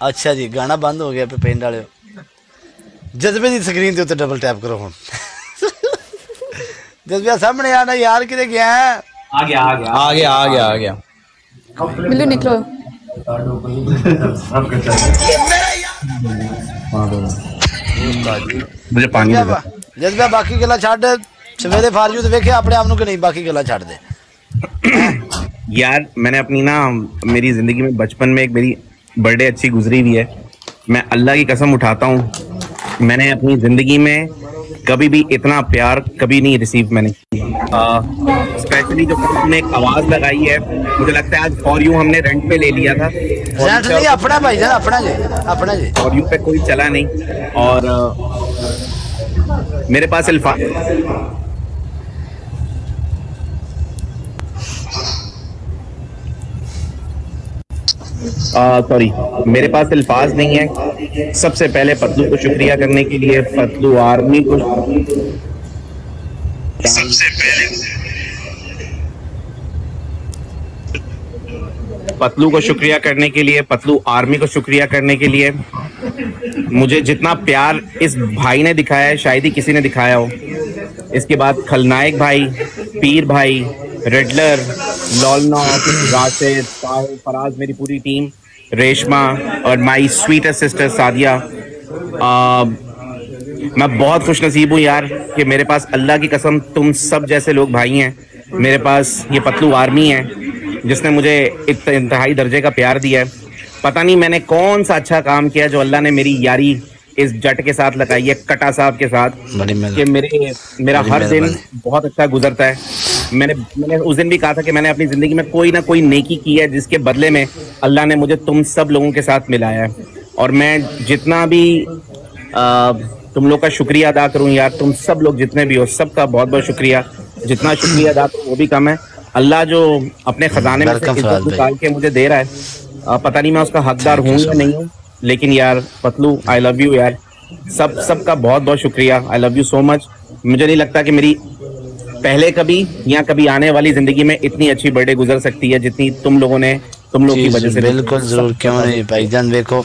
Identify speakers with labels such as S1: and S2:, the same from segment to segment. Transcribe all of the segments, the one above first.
S1: ਅੱਛਾ ਜੀ ਗਾਣਾ ਬੰਦ ਹੋ ਗਿਆ ਪੇ ਪਿੰਡ ਵਾਲਿਓ ਜਜ਼ਬੇ ਦੀ ਸਕਰੀਨ ਦੇ ਉੱਤੇ ਡਬਲ ਟੈਪ ਕਰੋ ਹੁਣ ਜਜ਼ਬਿਆ ਸਾਹਮਣੇ ਆਣਾ ਯਾਰ ਕਿਤੇ ਗਿਆ ਹੈ?
S2: आ गया आ गया
S3: आ गया आ गया आ गया
S4: बिल्लू निकलो
S2: मुझे पानी दे दो।
S1: ਜਜ਼ਬਿਆ ਬਾਕੀ ਗੱਲਾਂ ਛੱਡ ਸਵੇਰੇ ਫਾਰਜੂ ਤੇ ਵੇਖਿਆ ਆਪਣੇ ਆਪ ਨੂੰ ਕਿ ਨਹੀਂ ਬਾਕੀ ਗੱਲਾਂ ਛੱਡ ਦੇ
S2: यार मैंने अपनी ना मेरी जिंदगी में बचपन में एक मेरी बर्थडे अच्छी गुजरी हुई है। मैं अल्लाह की कसम उठाता हूँ मैंने अपनी ज़िंदगी में कभी भी इतना प्यार कभी नहीं रिसीव मैंने स्पेशली जो हमने एक आवाज़ लगाई है मुझे लगता है आज फॉर यू हमने रेंट पे ले लिया था।
S1: नहीं अपना भाई जान अपना जी अपना जी।
S2: फॉर यू पे कोई चला नहीं। और मेरे पास अल्फाज सॉरी मेरे पास अल्फाज नहीं है। सबसे पहले पतलू को शुक्रिया करने के लिए पतलू आर्मी को। सबसे पहले पतलू को शुक्रिया करने के लिए पतलू आर्मी को शुक्रिया करने के लिए। मुझे जितना प्यार इस भाई ने दिखाया है शायद ही किसी ने दिखाया हो। इसके बाद खलनायक भाई पीर भाई रेडलर लॉलनॉ राशिद फराज मेरी पूरी टीम। रेशमा और माई स्वीट सिस्टर सादिया। आ, मैं बहुत खुश नसीब हूँ यार कि मेरे पास अल्लाह की कसम तुम सब जैसे लोग भाई हैं। मेरे पास ये पतलू आर्मी है जिसने मुझे इत- इंतहाई दर्जे का प्यार दिया है। पता नहीं मैंने कौन सा अच्छा काम किया जो अल्लाह ने मेरी यारी इस जट के साथ लगाई है कटा साहब के साथ कि मेरे मेरा हर दिन बहुत अच्छा गुजरता है। मैंने मैंने उस दिन भी कहा था कि मैंने अपनी ज़िंदगी में कोई ना कोई नेकी की है जिसके बदले में अल्लाह ने मुझे तुम सब लोगों के साथ मिलाया है। और मैं जितना भी आ, तुम लोग का शुक्रिया अदा करूँ यार तुम सब लोग जितने भी हो सबका बहुत बहुत शुक्रिया। जितना शुक्रिया अदा करूँ वो भी कम है। अल्लाह जो अपने खजाने में। निकाल के मुझे दे रहा है पता नहीं मैं उसका हकदार हूँ या नहीं हूँ। लेकिन यार पतलू आई लव यू यार। सब सबका बहुत बहुत शुक्रिया। I love you so much मुझे नहीं लगता कि मेरी पहले कभी या कभी आने वाली ज़िंदगी में इतनी अच्छी बर्थडे गुजर सकती है जितनी तुम लोगों ने तुम लोग की वजह से
S1: बिल्कुल ज़रूर क्यों नहीं? भाईजान देखो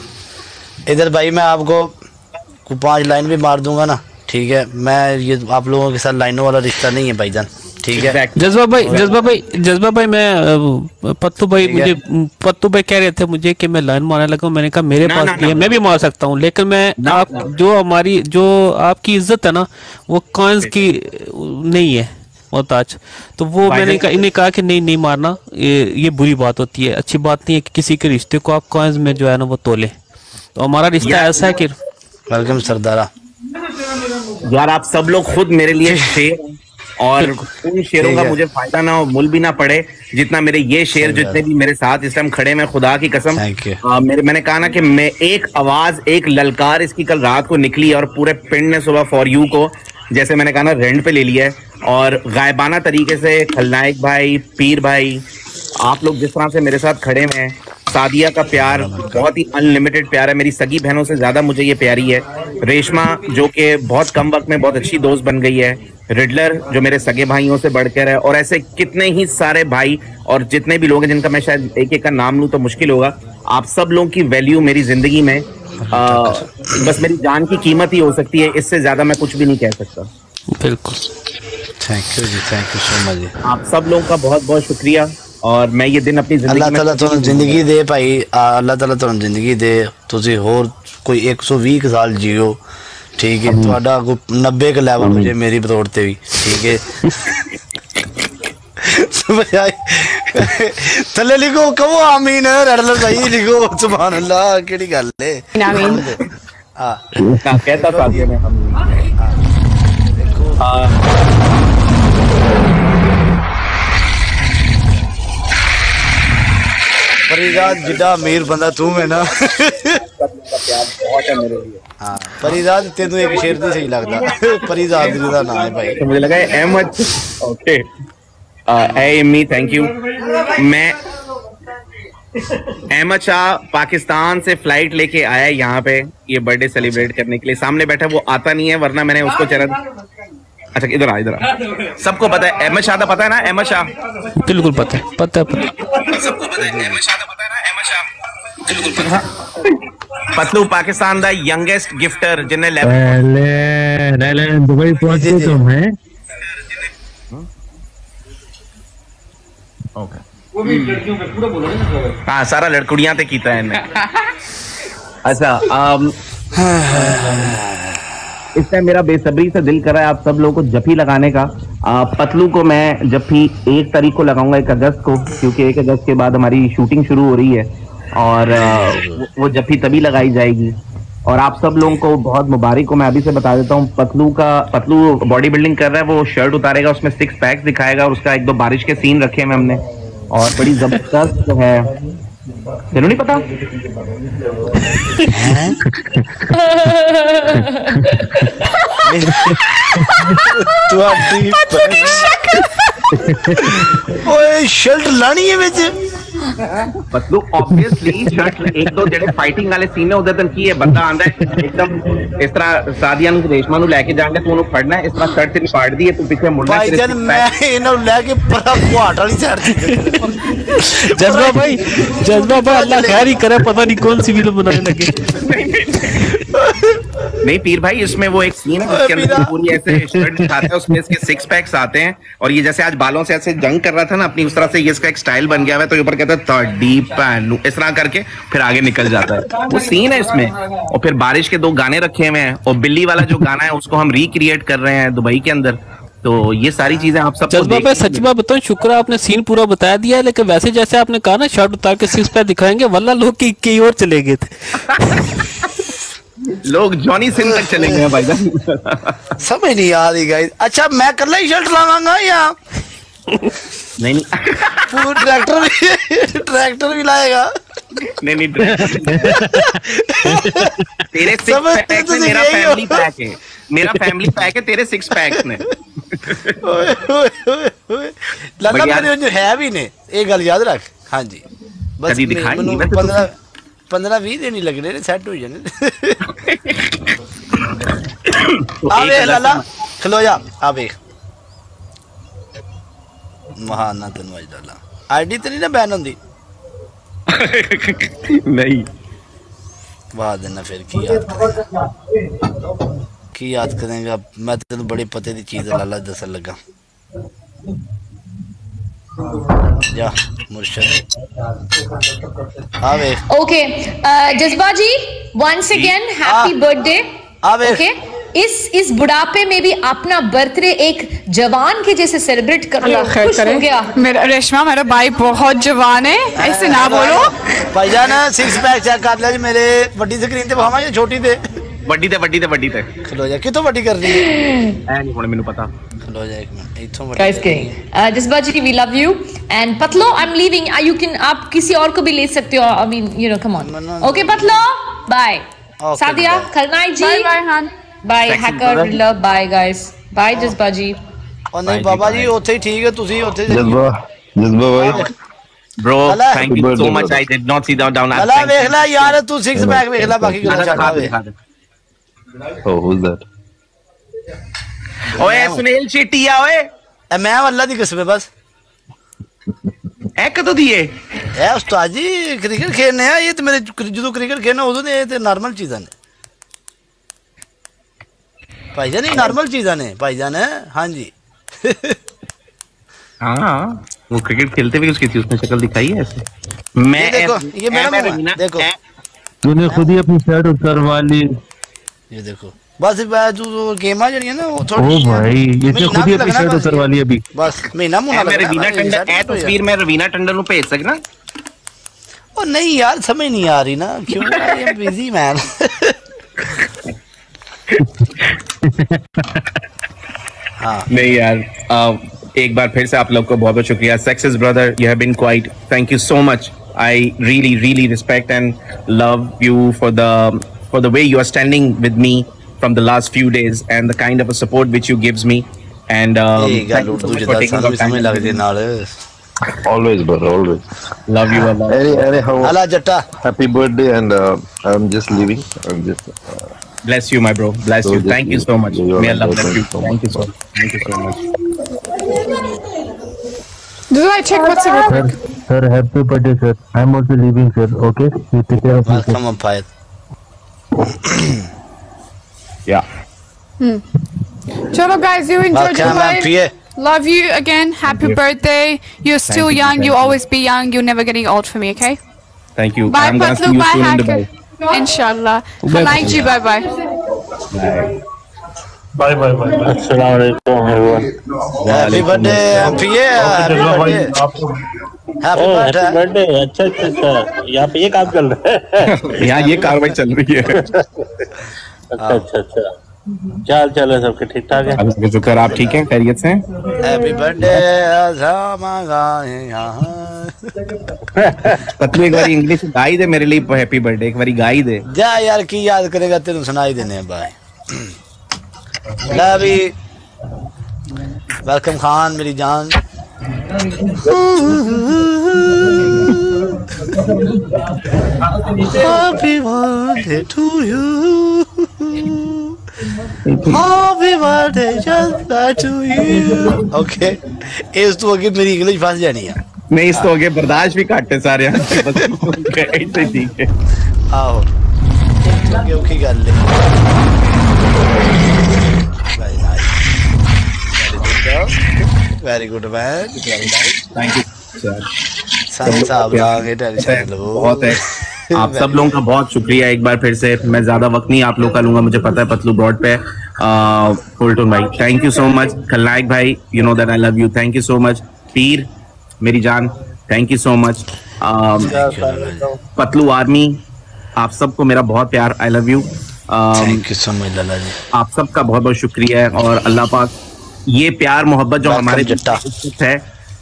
S1: इधर भाई मैं आपको पाँच लाइन भी मार दूँगा ना ठीक है? मैं ये आप लोगों के साथ लाइनों वाला रिश्ता नहीं है भाईजान। ठीक है।
S5: जज्बा भाई जज्बा भाई जज्बा भाई मैं पत्तू भाई मुझे पत्तू भाई कह रहे थे मुझे कि मैं लाइन मारने लगा मैंने कहा मेरे
S2: ना,
S5: पास
S2: ना,
S5: भी है मैं भी मार सकता हूँ लेकिन मैं
S2: ना,
S5: आप
S2: ना।
S5: जो हमारी जो आपकी इज़्ज़त है ना वो कॉइन्स की नहीं है मोहताज तो वो मैंने कहा इन्हें कहा कि नहीं नहीं मारना ये ये बुरी बात होती है। अच्छी बात नहीं है कि किसी के रिश्ते को आप कॉइन्स में जो है ना वो तोले। तो हमारा रिश्ता ऐसा है कि
S1: वेलकम सरदारा।
S2: यार आप सब लोग खुद मेरे लिए शेर हैं और उन शेरों का मुझे फ़ायदा ना हो मुल भी ना पड़े जितना मेरे ये शेर जितने भी मेरे साथ इस टाइम खड़े मैं खुदा की कसम आ, मेरे मैंने कहा ना कि मैं एक आवाज़ एक ललकार इसकी कल रात को निकली और पूरे पिंड ने सुबह फॉर यू को जैसे मैंने कहा ना रेंट पे ले लिया है। और गायबाना तरीके से खलनायक भाई पीर भाई आप लोग जिस तरह से मेरे साथ खड़े हुए हैं सादिया का प्यार बहुत ही अनलिमिटेड प्यार है। मेरी सगी बहनों से ज़्यादा मुझे ये प्यारी है। रेशमा जो कि बहुत कम वक्त में बहुत अच्छी दोस्त बन गई है। रिडलर जो मेरे सगे भाइयों से बढ़कर है और ऐसे कितने ही सारे भाई और जितने भी लोग हैं जिनका मैं शायद एक एक का नाम लूँ तो मुश्किल होगा आप सब लोगों की वैल्यू मेरी ज़िंदगी में आ, बस मेरी जान की कीमत ही हो सकती है इससे ज़्यादा मैं कुछ भी नहीं कह सकता।
S5: बिल्कुल।
S1: थैंक यू जी थैंक यू सो मच जी।
S2: आप सब लोगों का बहुत बहुत शुक्रिया और मैं ये दिन अपनी ज़िंदगी
S1: दे भाई अल्लाह तला तुम ज़िंदगी दे तुझे और कोई 120 साल जियो। ਠੀਕ ਹੈ ਤੁਹਾਡਾ ਕੋਈ 90 ਕ ਲੈਵਲ ਹੋ ਜੇ ਮੇਰੀ ਬਤੌੜ ਤੇ ਵੀ ਠੀਕ ਹੈ ਸਮਝ ਆਈ ਥੱਲੇ ਲਿਖੋ ਕਹੋ ਆਮੀਨ ਰੜਲ ਭਾਈ ਲਿਖੋ ਸੁਭਾਨ ਅੱਲਾਹ ਕਿਹੜੀ ਗੱਲ ਹੈ
S4: आमीन
S1: ਆ
S2: हाँ, कहता था ये मैं हम हाँ,
S1: ਫਰੀਦਾਦ ਜਿੱਡਾ ਅਮੀਰ ਬੰਦਾ ਤੂੰ ਹੈ ਨਾ
S2: सब लोगों का प्यार बहुत है मेरे लिए
S1: ਹਾਂ ਫਰੀਦਾਦ ਤੈਨੂੰ ਇੱਕ ਸ਼ੇਰ ਨਹੀਂ ਸਹੀ ਲੱਗਦਾ ਫਰੀਦਾਦ ਦਾ ਨਾਮ ਹੈ ਭਾਈ
S2: तो मुझे लगा ये Ahmad okay A Immi thank you मैं अहमद शाह पाकिस्तान से फ्लाइट लेके आया यहाँ पे ये बर्थडे सेलिब्रेट करने के लिए सामने बैठा वो आता नहीं है वरना मैंने उसको चरण अच्छा इधर आ इधर आ सबको पता है अहमद शाह का पता है ना अहमद शाह
S5: बिल्कुल पता है पता है पता है
S2: सबको पता है अहमद शाह का पता है ना अहमद शाह बिल्कुल पता ਪਤਲੂ पतलू पाकिस्तान का यंगेस्ट गिफ्टर जिन्हें
S3: पहले दुबई पहुँच
S1: गए
S3: तुम है।
S2: हाँ सारा लड़कुड़िया कीता है अच्छा आम, इस टाइम मेरा बेसब्री से दिल कर रहा है आप सब लोगों को जफी लगाने का। आ, पतलू को मैं जफी एक तारीख को लगाऊँगा एक अगस्त को क्योंकि एक अगस्त के बाद हमारी शूटिंग शुरू हो रही है। और वो जब भी तभी लगाई जाएगी। और आप सब लोगों को बहुत मुबारक हो। मैं अभी से बता देता हूँ पतलू का पतलू बॉडी बिल्डिंग कर रहा है वो शर्ट उतारेगा उसमें सिक्स पैक्स दिखाएगा और उसका एक दो बारिश के सीन रखे हैं हमने। और बड़ी ज़बरदस्त जो है। तेनू नहीं पता?
S1: अच्छा, अच्छा। ओए शर्ट लानी है बेचे
S2: पतलू ऑब्वियसली शर्ट एक दो ਜਿਹੜੇ ਫਾਈਟਿੰਗ ਵਾਲੇ ਸੀਨ ਨੇ ਉਹਦੇ ਤਨ ਕੀ ਹੈ ਬੰਦਾ ਆਂਦਾ ਹੈ ਇੱਕਦਮ ਇਸ ਤਰ੍ਹਾਂ ਸਾਦੀਆਂ ਨੂੰ ਰੇਸ਼ਮਾ ਨੂੰ ਲੈ ਕੇ ਜਾਣਗੇ ਤੂੰ ਉਹਨੂੰ ਫੜਨਾ ਹੈ, ਇਸ ਤਰ੍ਹਾਂ ਸ਼ਰਟ ਤੇਰੀ ਫਾੜਦੀ ਹੈ ਤੂੰ ਪਿੱਛੇ ਮੁੜਨਾ ਤੇਰੇ
S1: ਭਾਈਜਾਨ
S2: six
S1: ਮੈਂ
S2: pack-
S1: ਇਹਨਾਂ ਨੂੰ ਲੈ ਕੇ ਪਰਾ ਪੁਹਾਟ ਵਾਲੀ ਸਾਈਡ ਤੇ
S5: जज्बा भाई जज्बा भाई अल्लाह खैर ही करे पता नहीं कौन सी फिल्म बनाने लगे
S2: नहीं पीर भाई इसमें वो एक सीन है जिसके अंदर
S1: पूरी।
S2: ऐसे शर्ट दिखाता है उसमें इसके सिक्स पैक्स आते हैं और ये जैसे आज बालों से ऐसे जंग कर रहा था ना अपनी उस तरह से ये इसका एक स्टाइल बन गया है तो ऊपर कहता है तड़ी पैनू इस तरह करके फिर आगे निकल जाता है। वो सीन है इसमें। और फिर बारिश के दो गाने रखे हुए हैं और बिल्ली वाला जो गाना है उसको हम रिक्रिएट कर रहे हैं दुबई के अंदर। तो ये सारी चीज़ें आप सब
S5: जज्बा भाई सच बात बताऊँ शुक्र आपने सीन पूरा बताया दिया है लेकिन वैसे जैसे आपने कहा ना शर्ट उतार के सिक्स पैक दिखाएँगे वल्ला लोग की कई और चले गए थे।
S2: लोग जॉनी सिंह तक चले गए भाई
S1: समझ नहीं आ रही गाइस अच्छा मैं कर ले शर्ट लाऊँगा या?
S2: नहीं नहीं।
S1: ट्रैक्टर भी ट्रैक्टर भी लाएगा।
S2: नहीं नहीं तेरे सिक्स पैक
S1: तो
S2: में मेरा फैमिली पैक है। मेरा फैमिली पैक है तेरे सिक्स पैक में।
S1: लगा मेरे
S2: जो है भी ने
S1: एक गल याद रख। हाँ जी। बस दिखाई नहीं मैं
S2: तो
S1: मतलब
S2: पंद्रह
S1: भी
S2: दिन
S1: ही
S2: लगने
S1: सैट हो जाने लाला खलो जा तेन वज लाला। आईडी तो नहीं ना बैन होंदी?
S2: नहीं।
S1: देना फिर की याद की याद मैं तेन बड़े पते की चीज़ लाला दसन लगा। ਜਾ ਮੁਰਸ਼ਦ ਆ ਵੇਖ
S6: Okay, uh, Jazba ji, once again, happy
S1: Ah.
S6: birthday.
S1: आ वे।
S6: Okay. इस इस बुढ़ापे में भी अपना बर्थडे एक जवान के जैसे सेलिब्रेट कर रहे हो
S4: अल्लाह खैर
S6: खुश हो
S4: करे
S6: गया
S4: मेरा रेशमा मेरा भाई बहुत जवान है ऐसे ना बोलो
S1: ਭਾਈਜਾਨ ਸਿਕਸ ਪੈਕ ਚੈੱਕ ਕਰ ਲਿਆ ਜੀ ਮੇਰੇ ਵੱਡੀ ਸਕਰੀਨ ਤੇ ਭਾਵਾਂ ਜਾਂ ਛੋਟੀ ਤੇ
S2: ਵੱਡੀ ਤੇ ਵੱਡੀ ਤੇ ਵੱਡੀ ਤੇ
S1: ਖਲੋ ਜਾ ਕਿੱਥੋਂ ਵੱਡੀ ਕਰਨੀ ਹੈ
S2: ਐ ਨਹੀਂ ਹੁਣ ਮੈਨੂੰ ਪਤਾ
S1: ਖਲੋ ਜਾ ਇੱਕ ਮਿੰਟ ਇੱਥੋਂ ਵੱਡੀ
S6: Guys,
S1: ਕਰਨੀ
S6: kidding. Uh, Jazba ji, we love you. And Patlo, I'm leaving. Uh, you can आप किसी और को भी ले सकते हो. I mean, you know, come on.
S1: No, no,
S6: Okay, Patlo. Bye.
S1: Okay,
S6: Sadia,
S1: bye.
S6: Khalnai ji.
S4: Bye bye हान
S6: Bye,
S2: Sexy
S6: Hacker.
S2: brother.
S6: Love. Bye, guys. Bye, Jazba ji.
S1: ਉਹ ਨਹੀਂ
S2: ਭਾਈ ਜੀ,
S1: ਬਾਬਾ ਜੀ
S2: ਭਾਈ।
S1: ਉੱਥੇ ਹੀ ਠੀਕ ਹੈ ਤੁਸੀਂ ਉੱਥੇ
S3: जज्बा जज्बा भाई
S2: bro
S1: Hello.
S2: thank you
S3: Happy
S2: so
S3: birthday,
S2: much
S3: brother.
S2: I did not see that down
S1: ਹਲਾ ਵੇਖ ਲੈ ਯਾਰ ਤੂੰ ਸਿਕਸ ਪੈਕ ਵੇਖ ਲੈ ਬਾਕੀ ਗੱਲਾਂ ਛੱਡ ਆਵੇ
S3: oh who's that
S2: ਓਏ ਸੁਨੀਲ ਸ਼ੇਟੀ ਆ ਓਏ
S1: ਇਹ ਮੈਂ ਅੱਲਾ ਦੀ ਕਸਮ ਹੈ ਬਸ
S2: ਐ ਕਦੋਂ ਦੀ ਏ
S1: ਇਹ ਉਸਤਾਦ ਜੀ ਕ੍ਰਿਕਟ ਖੇਡਨੇ ਆ ਇਹ ਤੇ ਮੇਰੇ ਕ੍ਰਿ- ਜਦੋਂ ਕ੍ਰਿਕਟ ਖੇਡਣਾ ਉਦੋਂ ਦੇ ਇਹ ਤੇ ਨਾਰਮਲ ਚੀਜ਼ਾਂ ਨੇ ਭਾਈਜਾਨ ਇਹ ਨਾਰਮਲ ਚੀਜ਼ਾਂ ਨੇ ਭਾਈਜਾਨ ਹਾਂਜੀ
S2: हाँ वो क्रिकेट खेलते हुए उसकी थी उसने शक्ल दिखाई है ऐसे मैं
S1: ये देखो,
S2: ऐ-
S1: ये मेरा
S2: ऐ मैं
S1: मुंह है,
S2: रवीना-
S1: देखो।
S2: ऐ-
S3: तूने खुद ही अपनी शर्ट उतरवा ली
S1: ਇਹ बस जो आ जानी है ना वो थोड़ी
S3: ओ भाई ये तो खुद ही एपिसोड उतर वाली अभी।
S1: बस मैं ना
S2: मुना मेरे रवीना टंडन ए तो तस्वीर मैं रवीना टंडन को भेज सकना?
S1: ओ नहीं यार समझ नहीं आ रही ना क्यों आई एम बिज़ी मैन हाँ।
S2: नहीं यार एक बार फिर से आप लोग को बहुत बहुत शुक्रिया। Success brother you have been quite thank you so much I really really respect and love you for the for the way you are standing with me from the last few days and the kind of a support which you gives me. And um, thank you for taking
S1: your
S2: time.
S3: Always, brother. Always.
S2: Love you a lot.
S3: Any, anyhow,
S1: Ala Jatta.
S3: Happy birthday, and uh, I'm just leaving. I'm just. Uh,
S2: Bless you, my bro. Bless
S3: so
S2: you. Thank you so much. May Allah bless you. Thank you so.
S3: much.
S2: Thank you so much.
S4: Did I check what's the
S3: Sir, sir, happy birthday, sir. I'm also leaving, sir. Okay, you take care of yourself.
S1: Welcome, Umpire.
S2: Yeah.
S4: Chalo, guys, you enjoyed your
S1: Welcome,
S4: life.
S1: MPA.
S4: Love you again. Happy birthday. You're still
S2: you,
S4: young.
S2: thank
S4: You
S2: you.
S4: always be young. You're never getting old for me, okay?
S2: Thank you.
S4: Bye,
S2: I'm gonna see
S4: Patlu.
S2: you
S4: Bye,
S2: soon in
S4: Hacker.
S2: Dubai.
S4: Inshallah. Like you. Bye bye.
S7: Bye bye bye अस्सलाम वालेकुम everyone
S1: happy birthday MPA happy birthday happy
S7: oh happy
S1: birthday
S7: birthday अच्छा अच्छा अच्छा यहाँ पे ये काम चल रहा है
S2: यहाँ ये कार्रवाई चल रही है
S7: अच्छा अच्छा अच्छा। क्या हाल चाल है सबके ठीक ठाक है?
S2: अल्लाह का शुक्र आप ठीक हैं? खैरियत से?
S1: हैप्पी बर्थडे गाए यहाँ
S2: पतलू एक बार इंग्लिश गा ही दे मेरे लिए हैप्पी बर्थडे एक बार गा ही दे।
S1: जा यार की याद करेगा तेन सुनाई देने भाई ला भी। वेलकम खान मेरी जान। Happy birthday to you. Happy birthday just to you. Okay. इस तो आगे मेरी इंग्लिश फंस जानी है
S2: नहीं इस तो आगे बर्दाश्त भी काटते सारे ऐसे ठीक है
S1: आओ ओके ओके गल ले very good
S2: man thank you
S1: sir साहब लागे टेंशन लो
S2: बहुत आप सब लोगों का बहुत शुक्रिया एक बार फिर से। मैं ज़्यादा वक्त नहीं आप लोग का लूँगा मुझे पता है पतलू ब्रॉड पे। फुलटून भाई थैंक यू सो मच खलनायक भाई you know that I love you thank you so much पीर मेरी जान thank you so much Patlu army आप सबको मेरा बहुत प्यार I love you
S1: thank you so much Lala ji
S2: आप सबका बहुत बहुत शुक्रिया है और अल्लाह पाक ये प्यार मोहब्बत जो हमारे है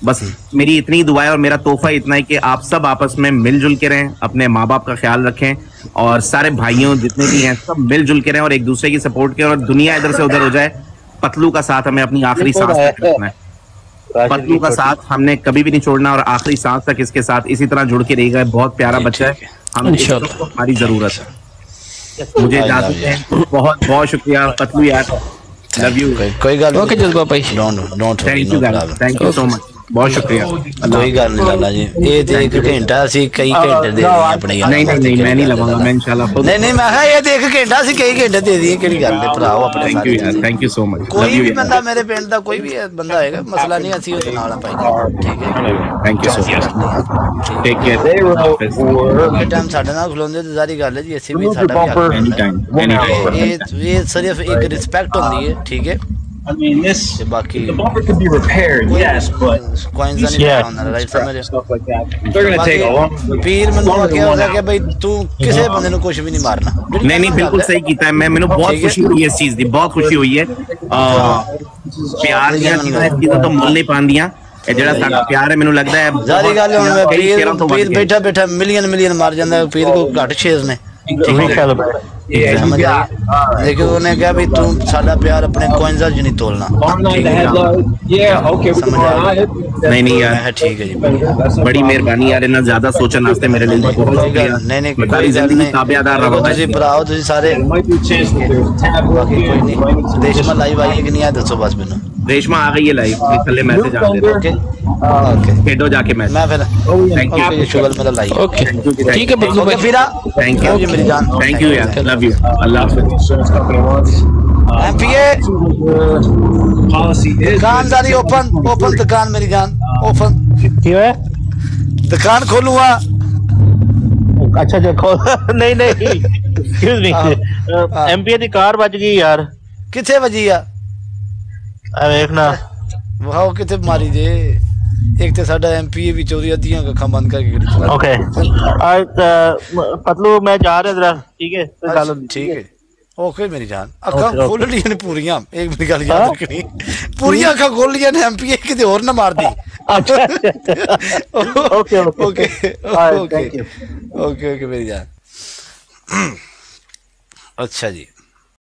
S2: बस मेरी इतनी दुआ है और मेरा तोहफा इतना है कि आप सब आपस में मिलजुल के रहें अपने माँ बाप का ख्याल रखें और सारे भाइयों जितने भी हैं सब मिलजुल के रहें और एक दूसरे की सपोर्ट करें और दुनिया इधर से उधर हो जाए पतलू का साथ हमें अपनी आखिरी सांस तक रखना है। पतलू का साथ हमने कभी भी नहीं छोड़ना और आखिरी सांस तक इसके साथ इसी तरह जुड़ के रहेगा बहुत प्यारा बच्चा है। हम हमारी ज़रूरत है। मुझे इजाज़त है। बहुत बहुत शुक्रिया पतलू यार। लव यू
S1: कोई कोई गल
S5: ओके जज्बा भाई।
S1: Don't don't
S2: thank you thank you so much ਬਹੁਤ ਸ਼ੁਕਰੀਆ।
S1: ਕੋਈ ਗੱਲ ਨਹੀਂ ਲਾਲਾ ਜੀ। ਇਹ ਤੇ ਇੱਕ ਘੰਟਾ ਸੀ ਕਈ ਘੰਟੇ ਦੇ ਦਈਏ ਆਪਣੇ ਯਾਰ
S2: ਨਹੀਂ ਨਹੀਂ ਮੈਂ ਨਹੀਂ ਲਵਾਂਗਾ ਮੈਂ ਇਨਸ਼ਾਅੱਲਾ ਖੁਦ
S1: ਨਹੀਂ ਨਹੀਂ ਮੈਂ ਕਿਹਾ ਇਹ ਤੇ ਇੱਕ ਘੰਟਾ ਸੀ ਕਈ ਘੰਟੇ ਦੇ ਦਈਏ ਕਿਹੜੀ ਗੱਲ ਹੈ? ਭਰਾਓ ਆਪਣੇ
S2: ਥੈਂਕ ਯੂ ਯਾਰ ਥੈਂਕ ਯੂ
S1: ਕੋਈ ਵੀ ਬੰਦਾ ਮੇਰੇ ਪਿੰਡ ਦਾ ਕੋਈ ਵੀ ਬੰਦਾ ਹੈਗਾ ਮਸਲਾ ਨਹੀਂ ਅਸੀਂ ਉਹਦੇ ਨਾਲ ਆ ਠੀਕ ਹੈ।
S2: Thank you so much take care
S1: ਦੇ ਟਾਈਮ ਸਾਡੇ ਨਾਲ ਖਲੋਂਦੇ ਤੇ ਸਾਰੀ ਗੱਲ ਹੈ ਜੀ ਅਸੀਂ ਵੀ ਸਾਡਾ ਇਹ ਇਹ ਸਿਰਫ ਇੱਕ ਰਿਸਪੈਕਟ ਹੁੰਦੀ ਹੈ ਠੀਕ ਹੈ।
S8: I mean, this
S1: ਤੇ ਬਾਕੀ
S8: the bumper could be repaired, yes, but
S1: coins ਦਾ ਨਹੀਂ ਪਤਾ ਹੁੰਦਾ ਰਾਈਟ ਸਮਝ ਰਹੇ ਹੋ?
S8: stuff like that, they're gonna take a long.
S1: ਪੀਰ ਮੈਨੂੰ ਆਖਿਆ ਉਹਦਾ ਕਿ ਬਈ ਤੂੰ ਕਿਸੇ ਬੰਦੇ ਨੂੰ ਕੁਝ ਵੀ ਨਹੀਂ ਮਾਰਨਾ ਜਿਹੜੀ
S2: नहीं नहीं
S1: ਗੱਲ
S2: बिल्कुल
S1: ਹੈ,
S2: सही कीता है मैं मैंने बहुत
S1: ठीक है।
S2: खुशी हुई है इस चीज की बहुत खुशी हुई है अ, प्यार ਦੀਆਂ ਚੀਜ਼ਾਂ ਇਸ ਚੀਜ਼ਾਂ ਤੋਂ ਮੁੱਲ ਨਹੀਂ ਪਾਉਂਦੀਆਂ ਇਹ ਜਿਹੜਾ ਸਾਡਾ ਪਿਆਰ ਹੈ ਮੈਨੂੰ ਲੱਗਦਾ ਹੈ
S1: ਜ਼ਾਰੀ ਗੱਲ ਹੈ, ਹੁਣ ਮੈਂ
S2: ਕਈ
S1: ਪੀਰ
S2: ਸ਼ੇਰਾਂ ਤੋਂ ਵੱਧ
S1: ਪੀਰ
S2: ਗਿਆ।
S1: ਬੈਠਾ ਬੈਠਾ ਮਿਲੀਅਨ ਮਿਲੀਅਨ ਮਾਰ ਜਾਂਦਾ ਹੈ, ਪੀਰ ਕੋ ਘੱਟ ਸ਼ੇਰ ਨੇ
S8: Yeah, you
S1: ਸਮਝ
S8: got.
S1: ਆਈ ਲੇਕਿਨ ਉਹਨੇ ਕਿਹਾ ਵੀ ਤੂੰ ਸਾਡਾ ਪਿਆਰ ਆਪਣੇ ਕੋਇਨਸ ਚ ਨਹੀਂ ਤੋਲਣਾ
S8: Arm on
S1: ਠੀਕ
S8: the
S1: ਹੈ
S8: headlock. Yeah, okay, we
S1: समझ
S8: can
S1: आ
S8: run
S1: गया।
S8: it.
S2: नहीं नहीं
S1: ਮੈਂ
S2: यार
S1: ਕਿਹਾ ਠੀਕ ਹੈ ਜੀ ਭਾਈ
S2: बड़ी मेहरबानी यार इतना ज्यादा सोचन वास्ते मेरे लिए बहुत
S1: ਕੋਈ
S2: शुक्रिया
S1: ਗੱਲ ਨਹੀਂ ਨਹੀਂ
S2: मैं
S1: ਕੋਈ
S2: सारी
S1: ਗੱਲ
S2: जिंदगी
S1: ਨਹੀਂ
S2: ताबेदार
S1: ਦੇਖੋ
S2: रहा
S1: ਤੁਸੀਂ ਭਰਾਓ ਤੁਸੀਂ ਸਾਰੇ
S8: There might be a chance that there's a tab work
S1: ਬਾਕੀ ਕੋਈ
S8: here.
S1: ਨਹੀਂ
S8: Might need some
S1: Reshma live ਆਈ ਹੈ ਕਿ ਨਹੀਂ ਆ ਦੱਸੋ ਬਸ ਮੈਨੂੰ
S2: रेशमा आ गई है लाइव थल्ले मैसेज आ
S1: ओके ओके
S2: खेडो जाके
S1: मैं फिर
S2: थैंक यू
S1: शुगर मेरा लाइव
S5: ओके ठीक है भाई।
S1: फिर
S2: थैंक यू
S1: मेरी जान।
S2: थैंक यू यार लव यू अल्लाह हाफिज
S1: एमपीए दुकानदारी ओपन ओपन दुकान मेरी जान। ओपन
S7: क्यों है?
S1: दुकान खोलूँगा।
S7: अच्छा जो खोल। नहीं नहीं। एक्सक्यूज मी एमपीए की कार बज गई यार।
S1: किथे बजी यार?
S7: ਆ ਵੇਖਣਾ
S1: ਵਾਓ ਕਿਥੇ ਮਾਰੀ ਜੇ ਇੱਕ ਤੇ ਸਾਡਾ ਐਮਪੀਏ ਵੀ ਚੋਰੀ ਅੱਧੀਆਂ ਅੱਖਾਂ ਬੰਦ ਕਰਕੇ ਗੱਡੀ ਚਲਾ
S7: ਓਕੇ ਆ ਪਤਲੂ ਮੈਂ ਜਾ ਰਿਹਾ ਜਰਾ ਠੀਕ ਹੈ ਕੋਈ ਗੱਲ ਹੁੰਦੀ
S1: ठीक है ओके मेरी जान ਅੱਖਾਂ
S7: Okay, okay।
S1: ਖੋਲ ਲੀਆਂ ਨੇ ਪੂਰੀਆਂ ਇੱਕ ਮੇਰੀ ਗੱਲ ਯਾਦ ਰੱਖਣੀ ਪੂਰੀਆਂ ਅੱਖਾਂ ਖੋਲ ਲੀਆਂ ਨੇ ਐਮਪੀਏ ਕਿਤੇ ਹੋਰ ਨਾ ਮਾਰਦੀ
S7: अच्छा okay okay
S1: okay
S7: Alright,
S1: okay
S7: thank you.
S1: Okay okay मेरी जान अच्छा जी